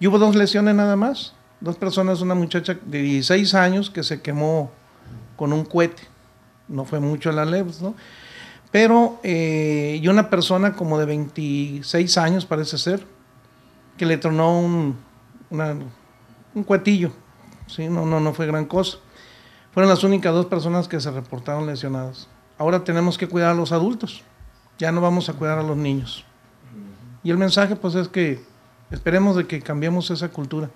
Y hubo dos lesiones nada más. Dos personas, una muchacha de 16 años que se quemó con un cohete. No fue mucho la leves, ¿no? Pero, eh, y una persona como de 26 años, parece ser, que le tronó un, una, un cuetillo. ¿sí? No, no, no fue gran cosa. Fueron las únicas dos personas que se reportaron lesionadas. Ahora tenemos que cuidar a los adultos. Ya no vamos a cuidar a los niños. Y el mensaje, pues, es que esperemos de que cambiemos esa cultura.